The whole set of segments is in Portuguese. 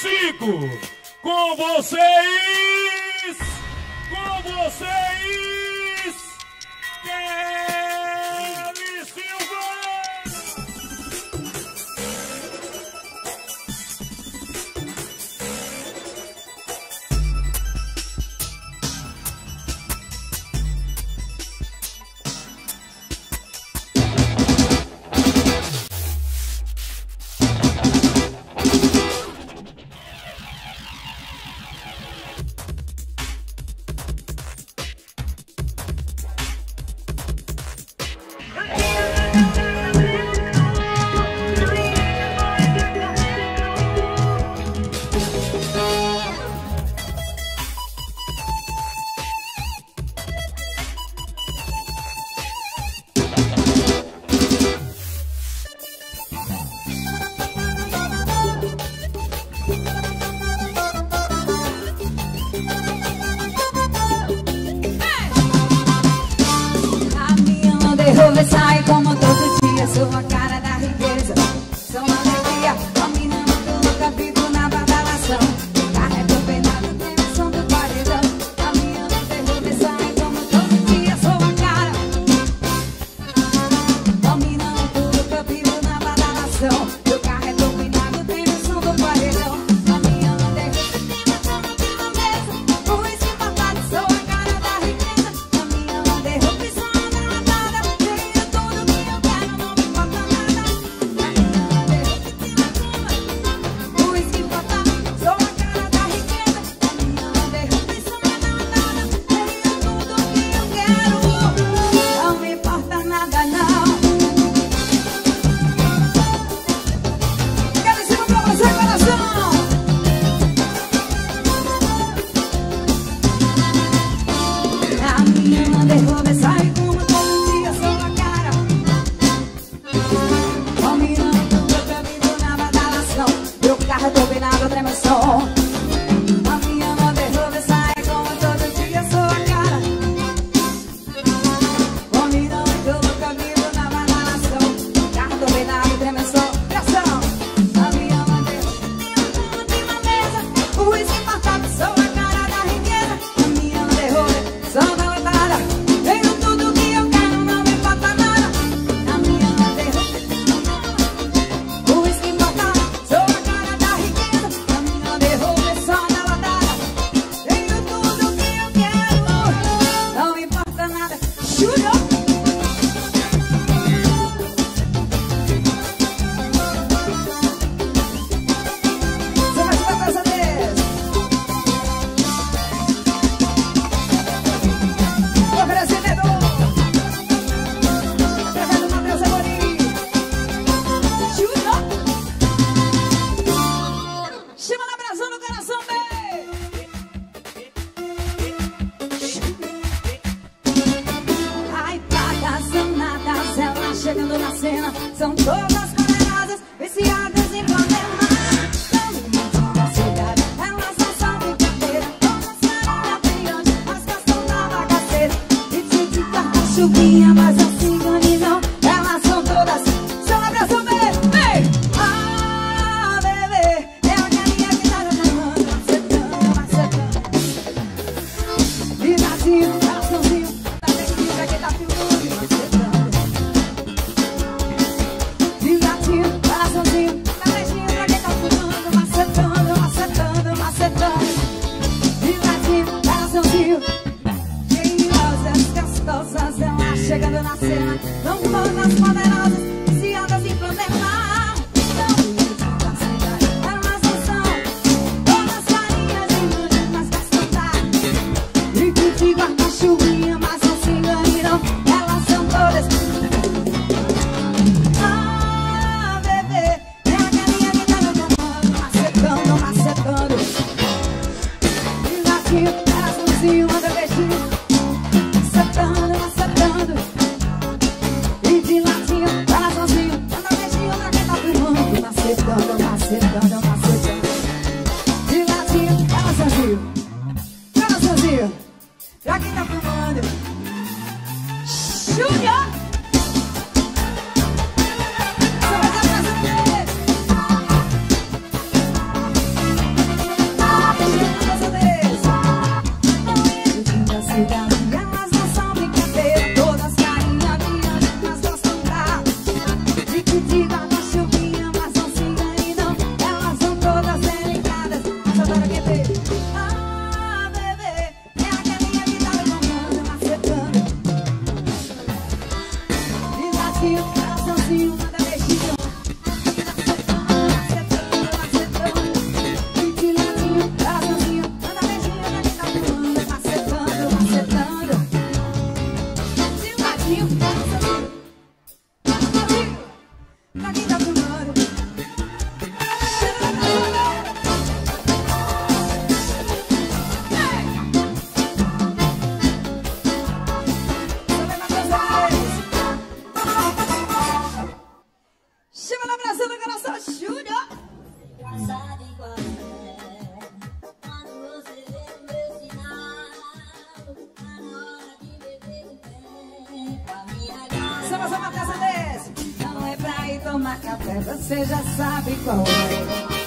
Cinco. Com vocês. Com vocês. na caverna, você já sabe qual é.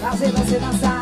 fazer você dançar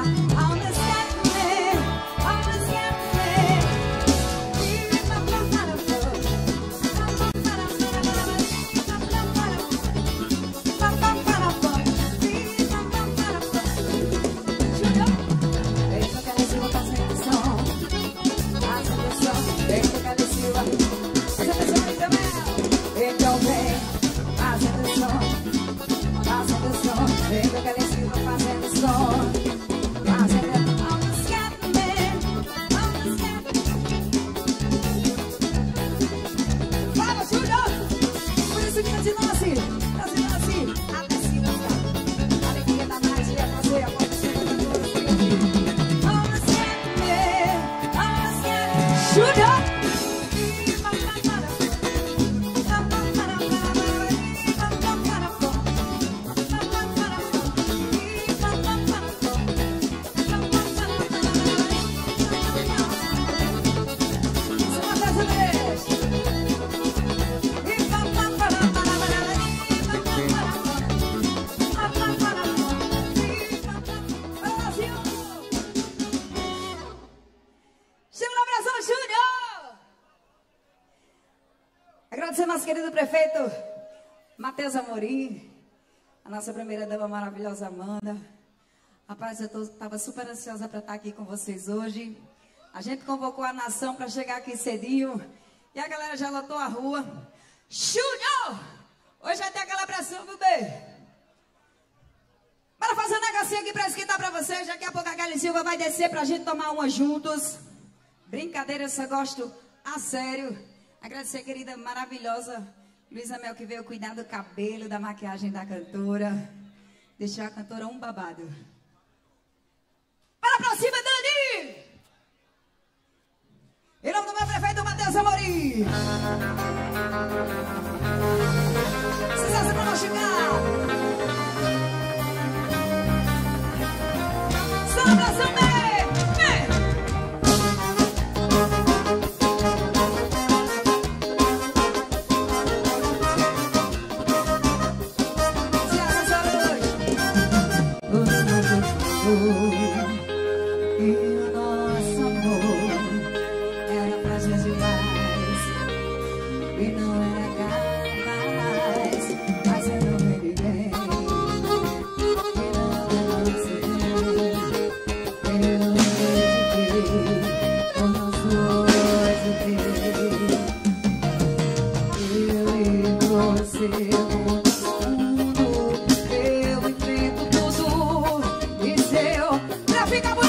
Rapaz, eu estava super ansiosa para estar aqui com vocês hoje. A gente convocou a nação para chegar aqui cedinho. E a galera já lotou a rua. Júnior! Hoje vai ter aquela pressão, viu, bem? Bora fazer um negocinho aqui para esquentar para vocês. Daqui a pouco a Kelly Silva vai descer para a gente tomar uma juntos. Brincadeira, eu só gosto a sério. Agradecer a querida maravilhosa Luísa Mel que veio cuidar do cabelo, da maquiagem da cantora. Deixar a cantora um babado. Para pra cima, Dani! Em nome do meu prefeito, Matheus Amorim. Sucesso pra nós chegar. Só abração! Oh. teu pra ficar bonito.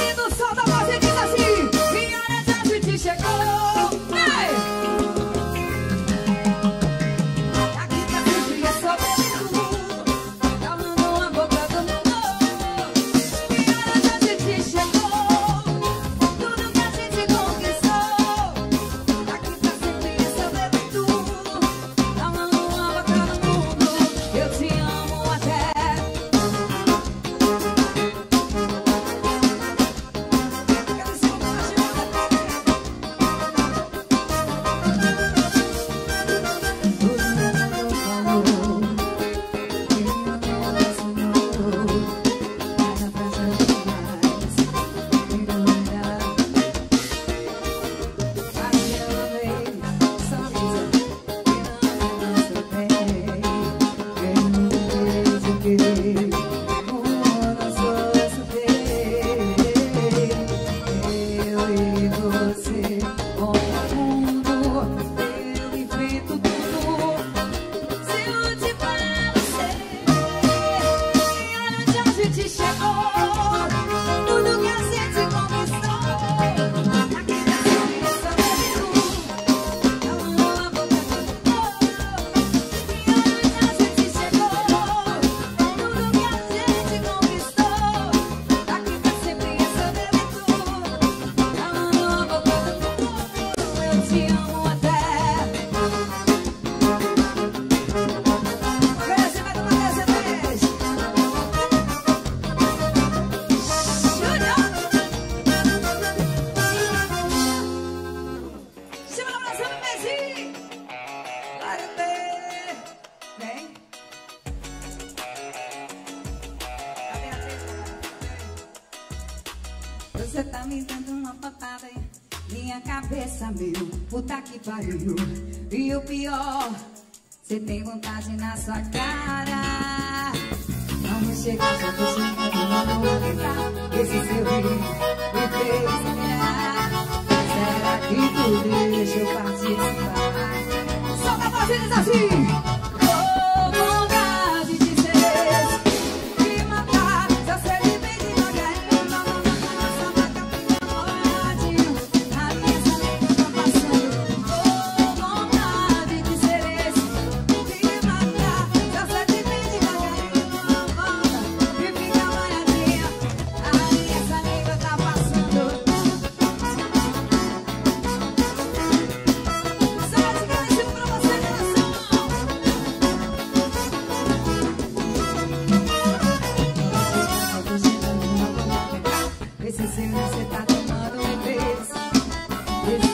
Você tem vontade na sua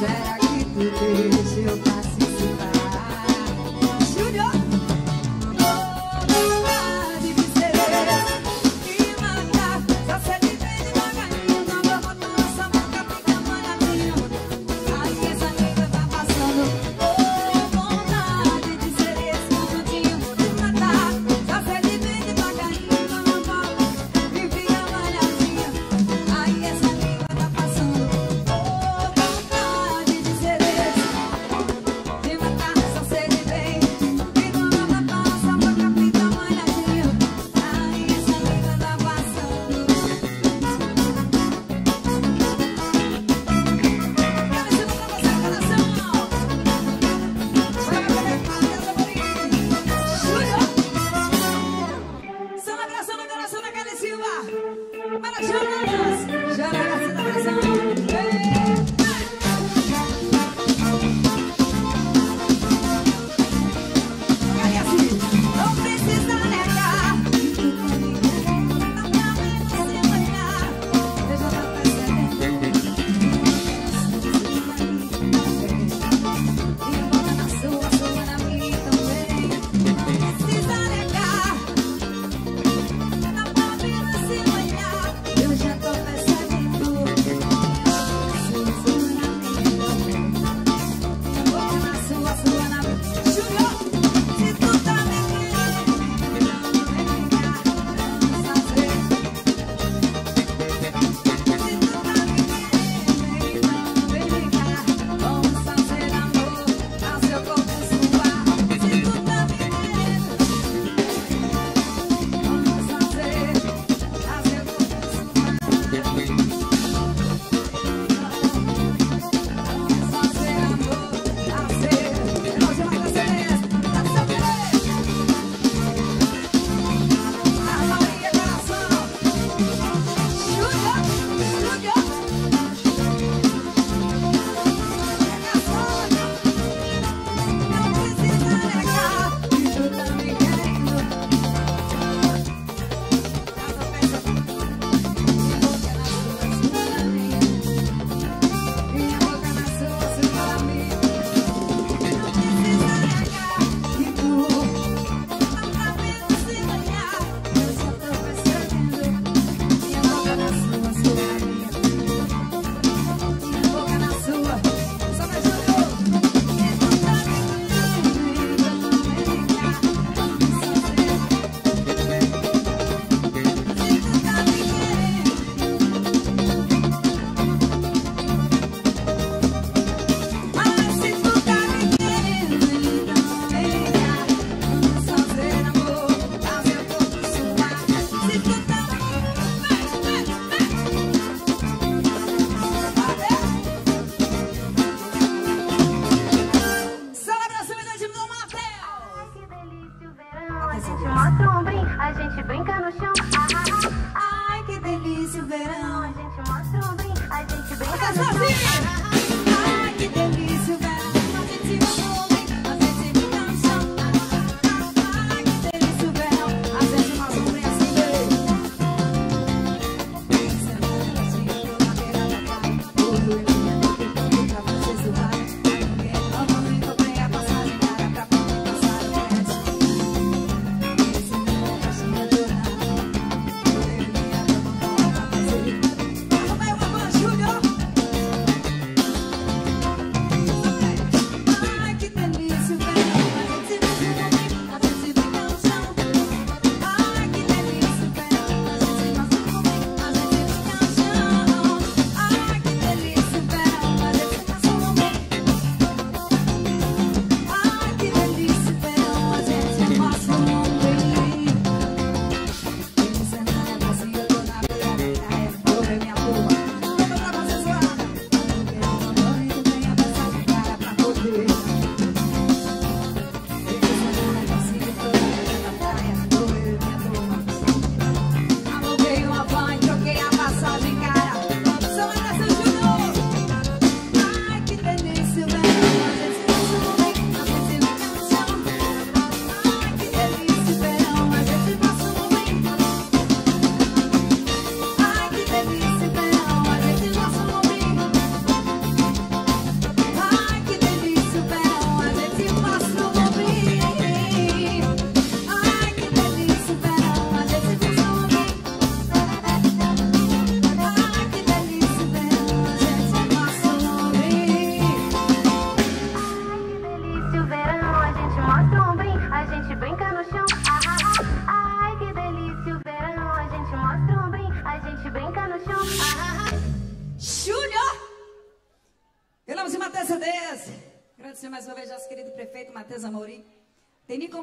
Yeah.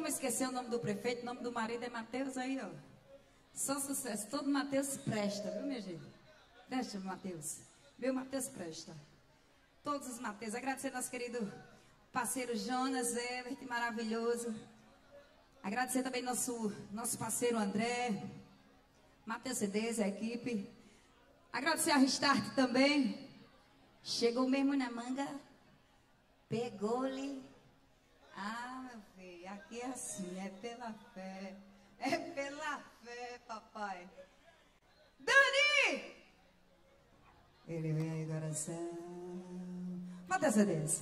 Esquecer o nome do prefeito, o nome do marido é Mateus aí, ó. Só sucesso. Todo Mateus presta, viu, minha gente? Presta, Mateus. Meu Mateus presta. Todos os Mateus. Agradecer nosso querido parceiro Jonas Everett, maravilhoso. Agradecer também nosso, nosso parceiro André, Matheus Cedez, a equipe. Agradecer a Restart também. Chegou mesmo na manga. Pegou-lhe. Aqui é assim, é pela fé. É pela fé, papai. Dani! Ele vem aí, coração. Mata essa desse.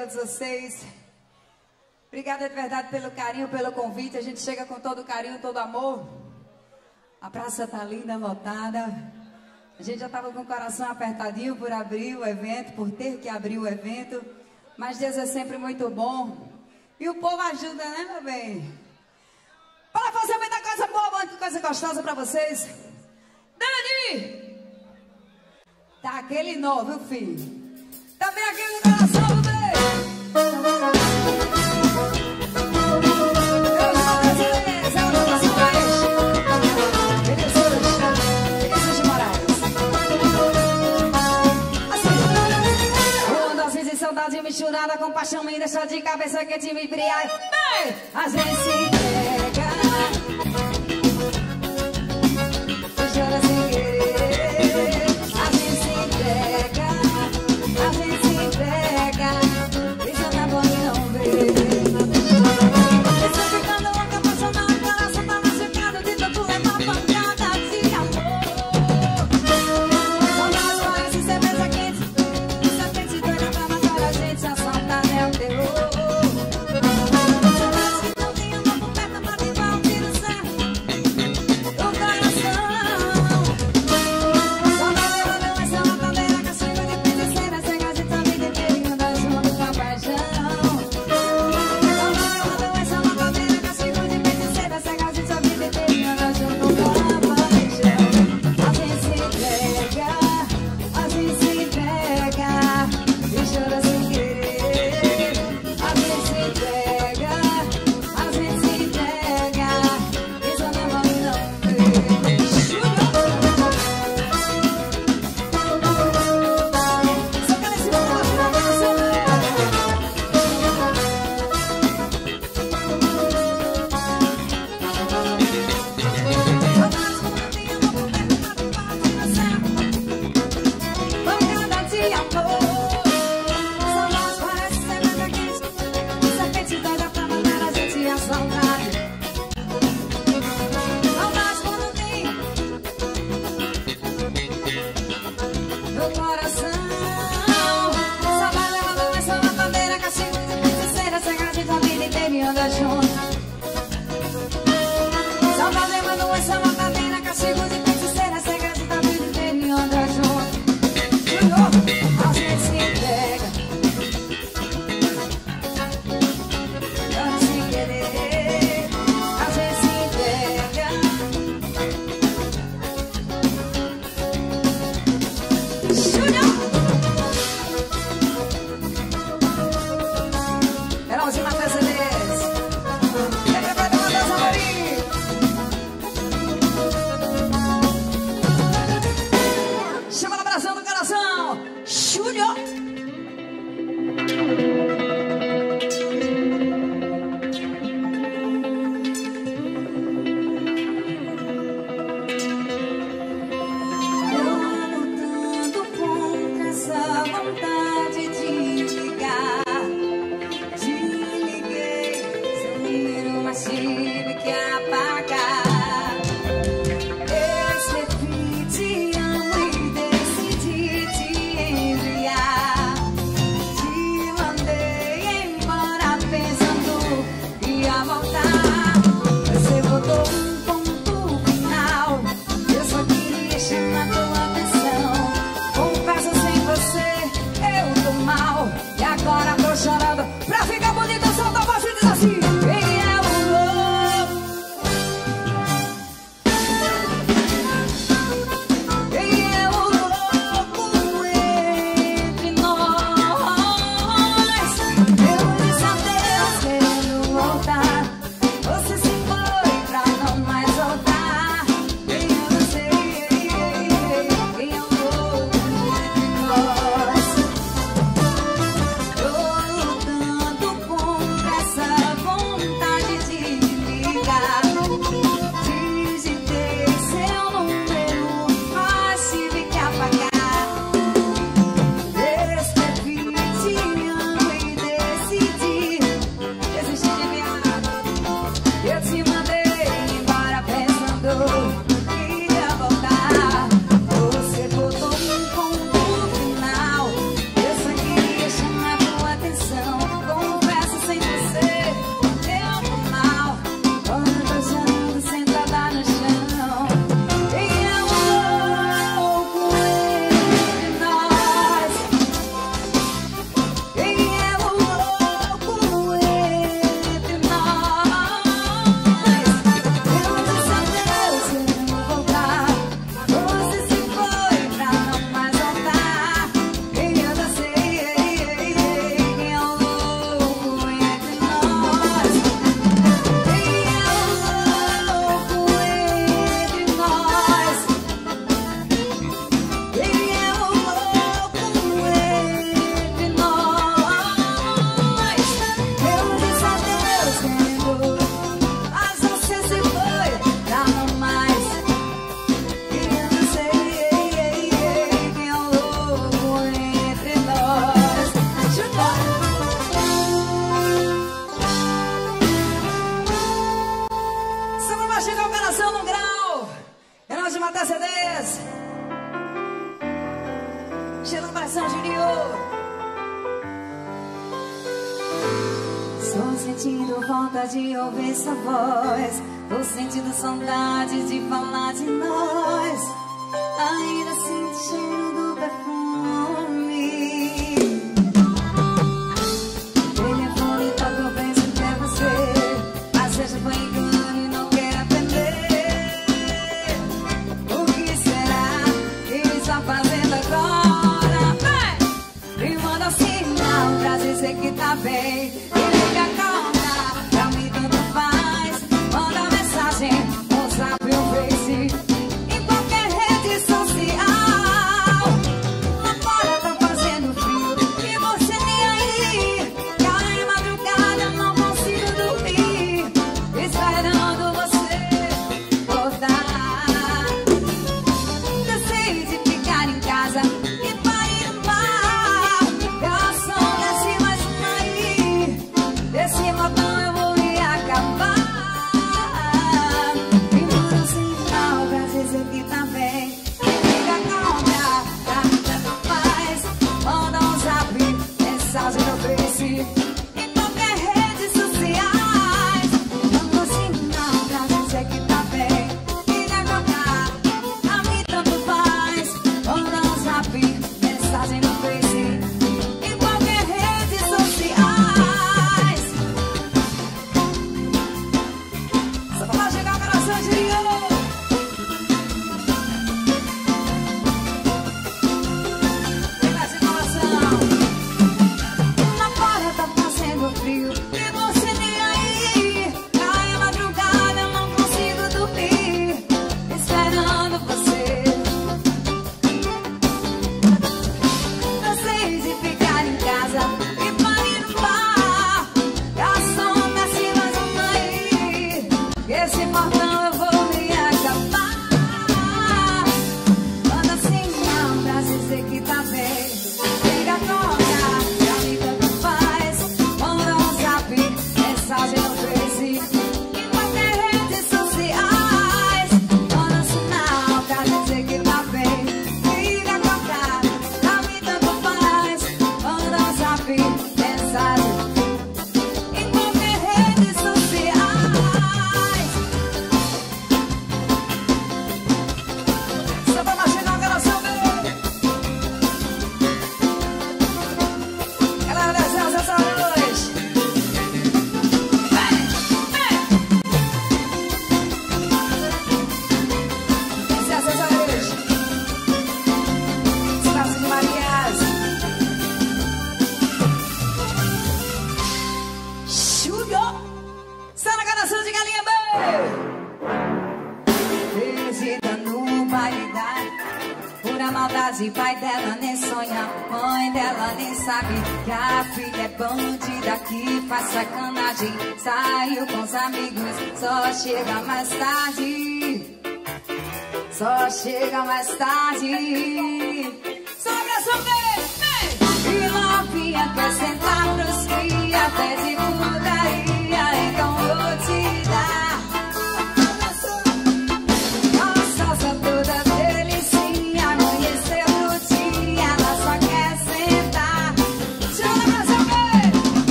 Todos vocês. Obrigada de verdade pelo carinho, pelo convite. A gente chega com todo carinho, todo amor. A praça tá linda, lotada. A gente já estava com o coração apertadinho por abrir o evento, por ter que abrir o evento. Mas Deus é sempre muito bom. E o povo ajuda, né, meu bem? Para fazer muita coisa boa, muita coisa gostosa para vocês. Dani! Tá aquele novo, filho. Também aquele coração do misturada com paixão me deixa de cabeça que te me embriaga. A gente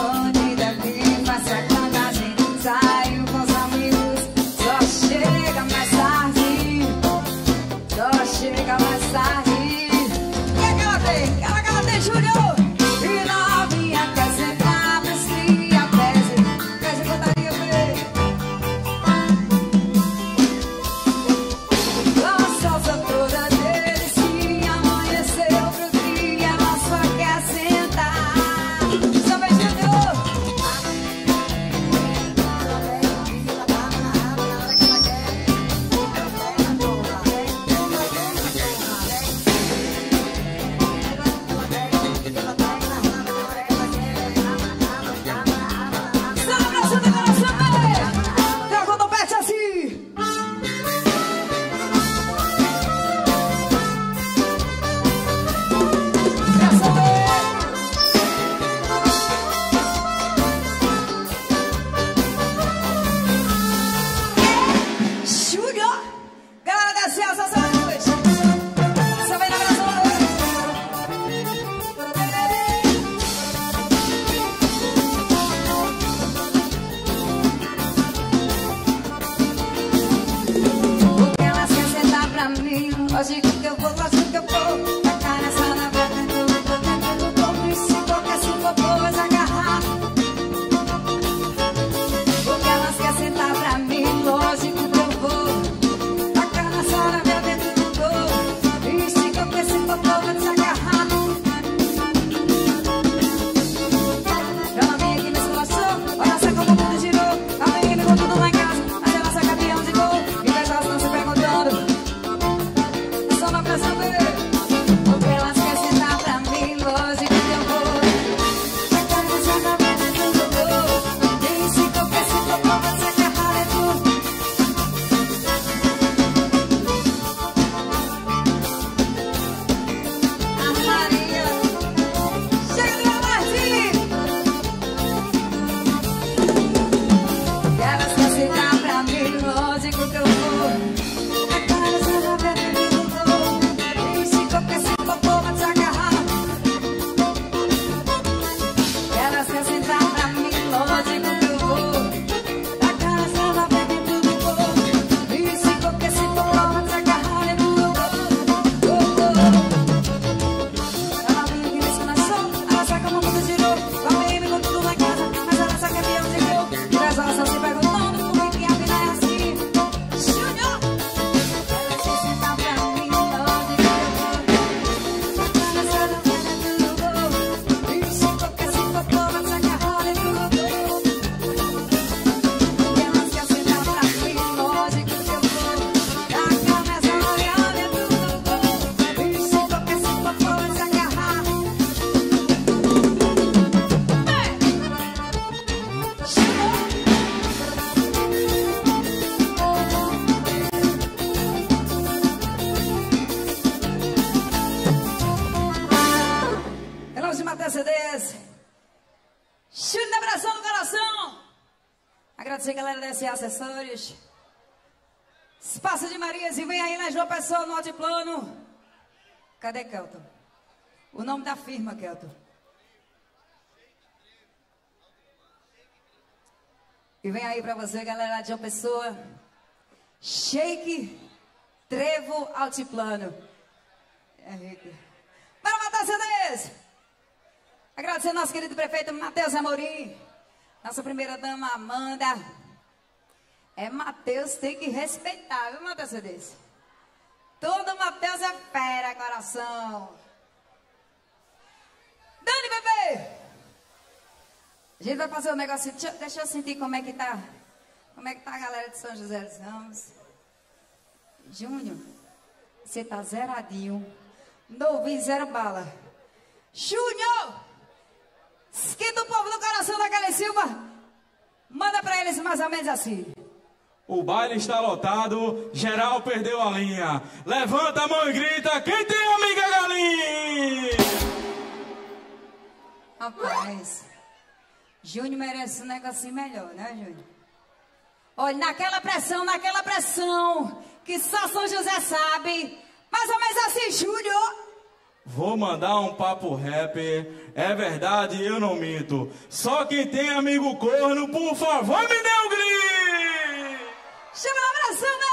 one. Pessoa no altiplano. Cadê Kelton? O nome da firma, Kelton. E vem aí pra você, galera de João Pessoa. Shake Trevo Altiplano. É rico. Para matar CDs! Agradecer nosso querido prefeito Matheus Amorim. Nossa primeira dama Amanda. É Matheus, tem que respeitar, viu, Matheus CDs? Todo Matheus é fera, coração. Dani, bebê! A gente vai fazer um negócio. Deixa, deixa eu sentir como é que tá. Como é que tá a galera de São José dos Ramos. Júnior, você tá zeradinho. Novinho, zero bala. Júnior! Esquenta o povo do coração da Galera Silva. Manda pra eles mais ou menos assim. O baile está lotado, geral perdeu a linha. Levanta a mão e grita: quem tem amiga galinha? Rapaz, Júnior merece um negocinho melhor, né, Júnior? Olha, naquela pressão, naquela pressão, que só São José sabe. Mais ou menos assim, Júnior. Vou mandar um papo rap. É verdade, eu não minto. Só quem tem amigo corno, por favor, me dê um grito. Chama a abração, né?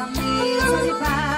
Samedi, samedi, pas.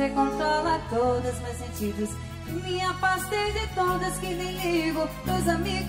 Você controla todos meus sentidos. Me afastei de todas que nem ligo. Dois amigos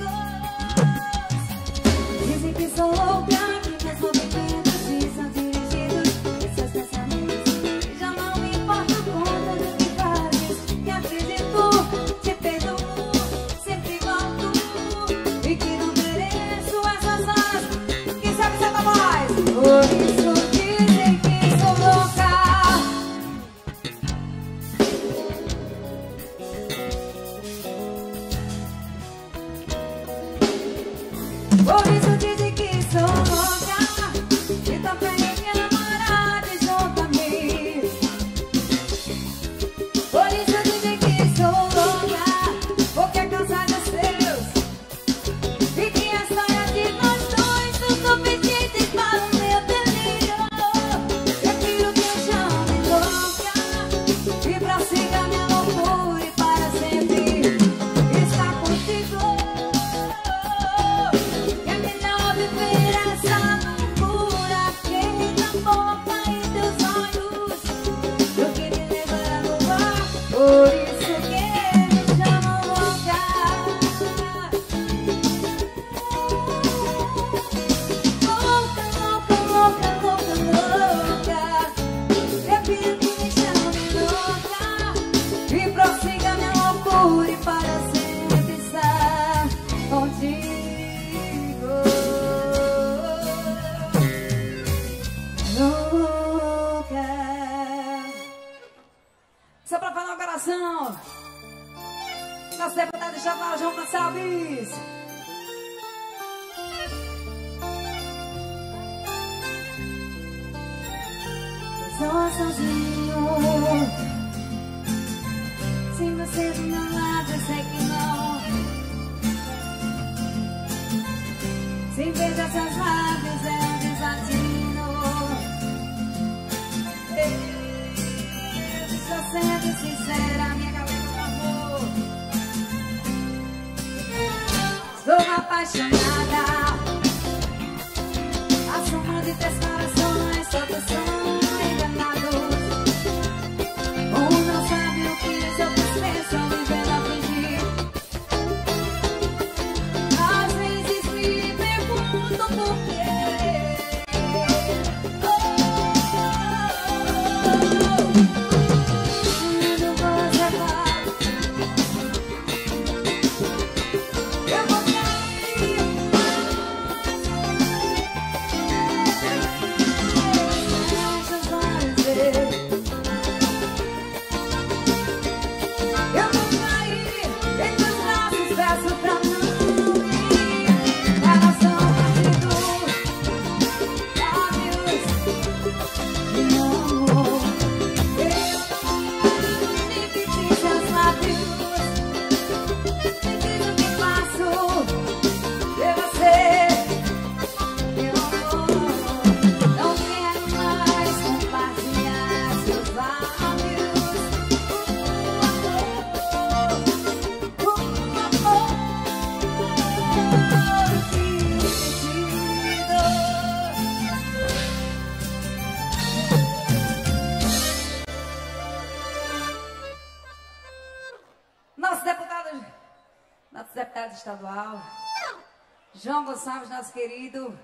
Gonçalves nosso querido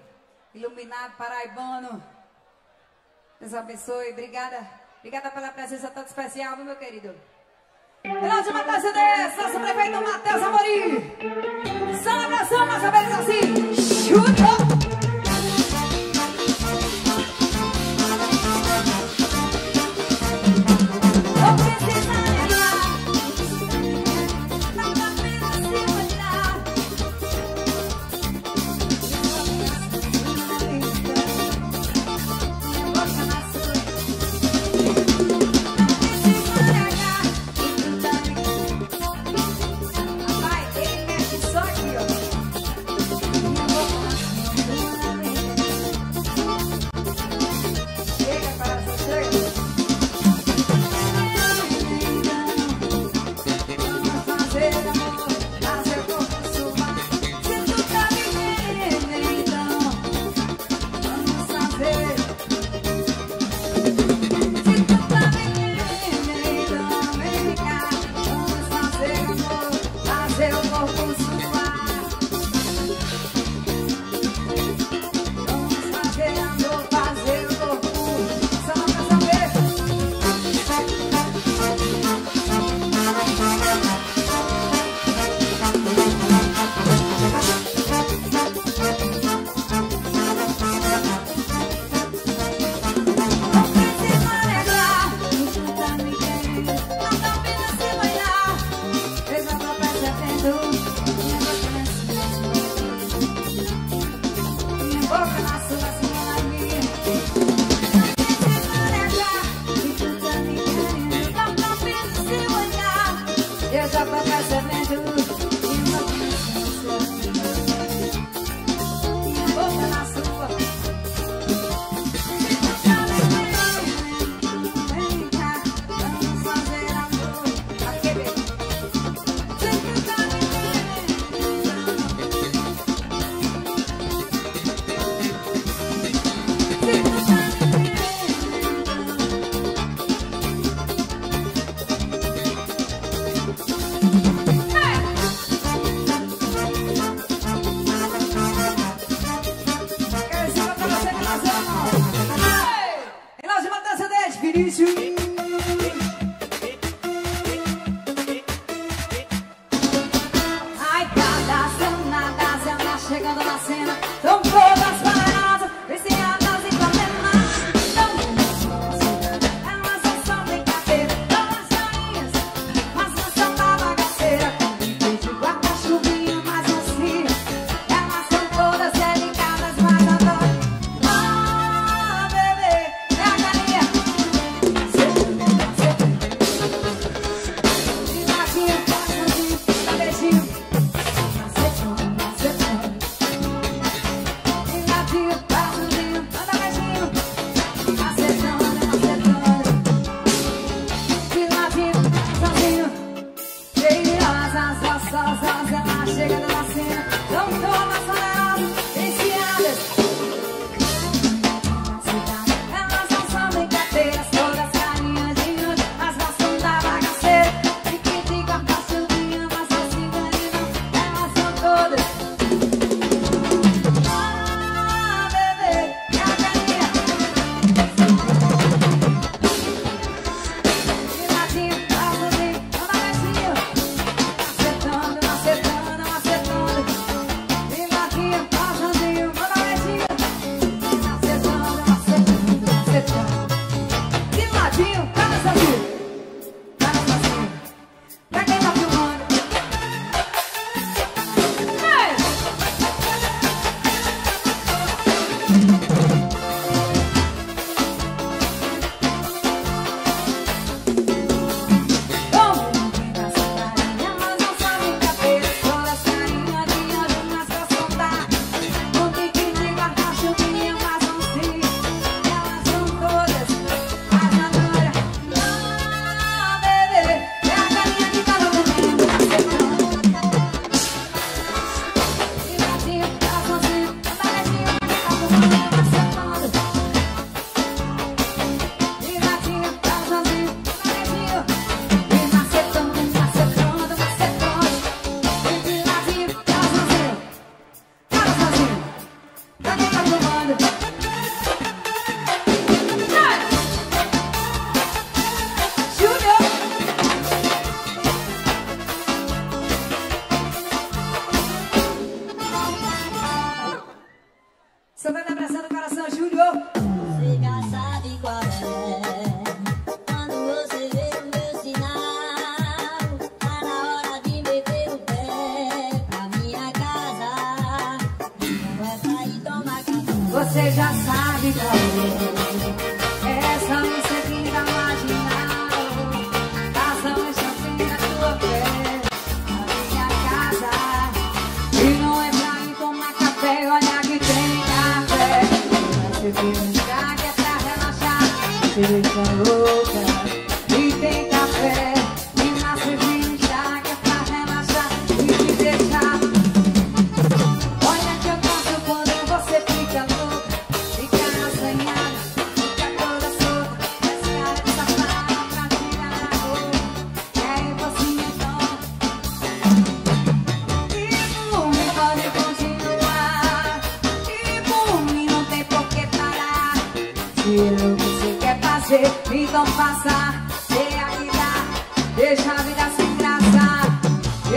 iluminado paraibano. Deus abençoe. Obrigada. Obrigada pela presença tão especial, meu querido? Grande Matheus Dessa, prefeito Matheus Amorim.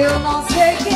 you're not quem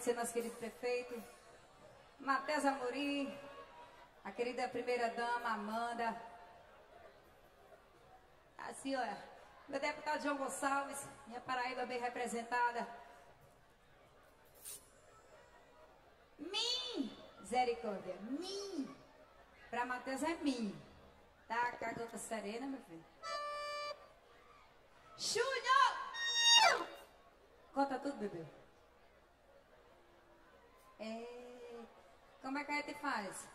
agradecer nosso querido prefeito, Matheus Amorim, a querida primeira-dama Amanda. Assim, a senhora, meu deputado João Gonçalves, minha Paraíba bem representada. Mim, misericórdia, mim. para Matheus é mim. Tá, cagota serena, meu filho. Júnior! Conta tudo, bebê. É... Como é que a gente faz?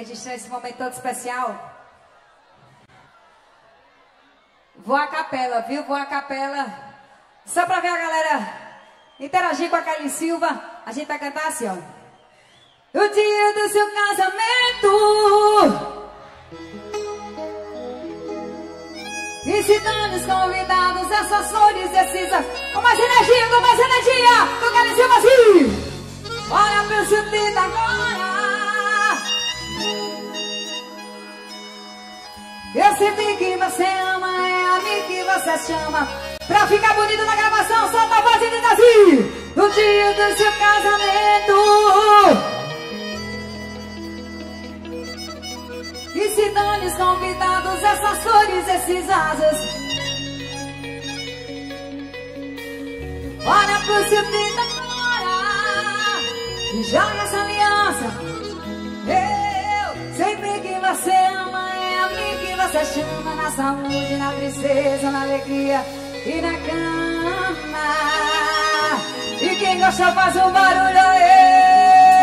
Registrar esse momento todo especial. Vou à capela, viu? Vou à capela. Só pra ver a galera interagir com a Kelly Silva. A gente vai cantar assim, ó. O dia do seu casamento. E se os convidados, essas flores, esses... Com mais energia, com mais energia! Com Kelly Silva assim! Olha pro seu agora! Eu sei que você ama, é a mim que você chama. Pra ficar bonito na gravação, solta a voz e diz assim: No dia do seu casamento. E se dane os convidados, essas flores, esses asas. Olha pro seu dedo agora e joga essa aliança. Eu sempre que você ama você chama na saúde, na tristeza, na alegria e na cama. E quem gostou faz um barulho aí.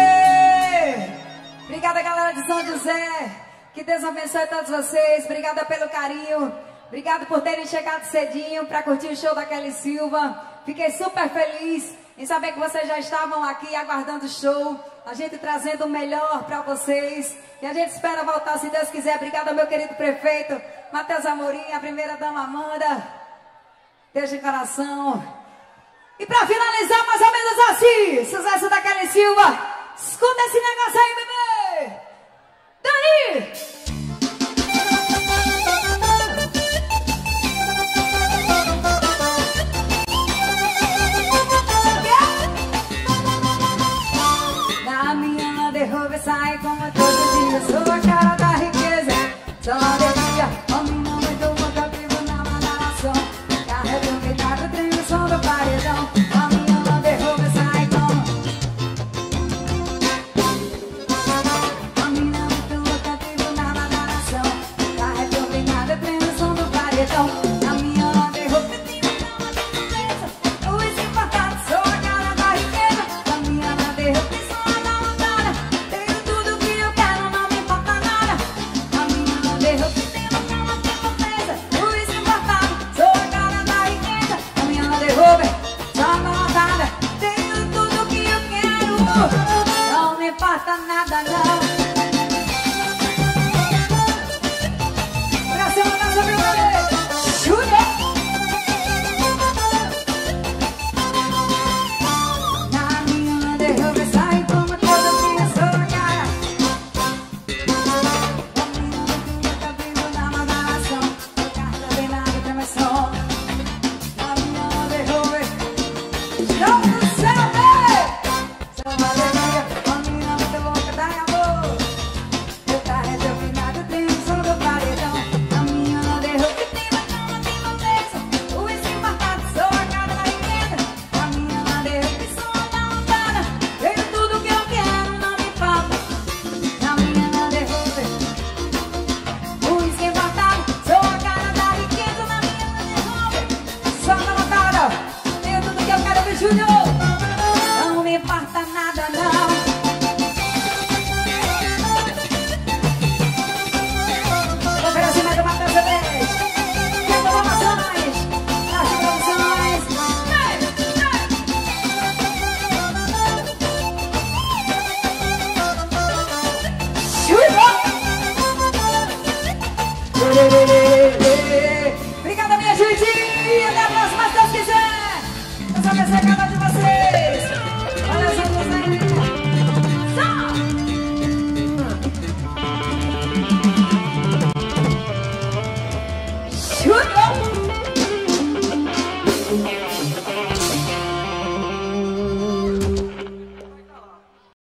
Obrigada, galera de São José. Que Deus abençoe todos vocês. Obrigada pelo carinho. Obrigado por terem chegado cedinho para curtir o show da Kelly Silva. Fiquei super feliz em saber que vocês já estavam aqui aguardando o show. A gente trazendo o melhor para vocês. E a gente espera voltar, se Deus quiser. Obrigada, meu querido prefeito, Matheus Amorim, a primeira dama Amanda. Beijo em coração. E para finalizar, mais ou menos assim, sucesso da Kelly Silva. Escuta esse negócio aí, bebê. Dani! Sai como todo dia. Sou a cara da riqueza, sou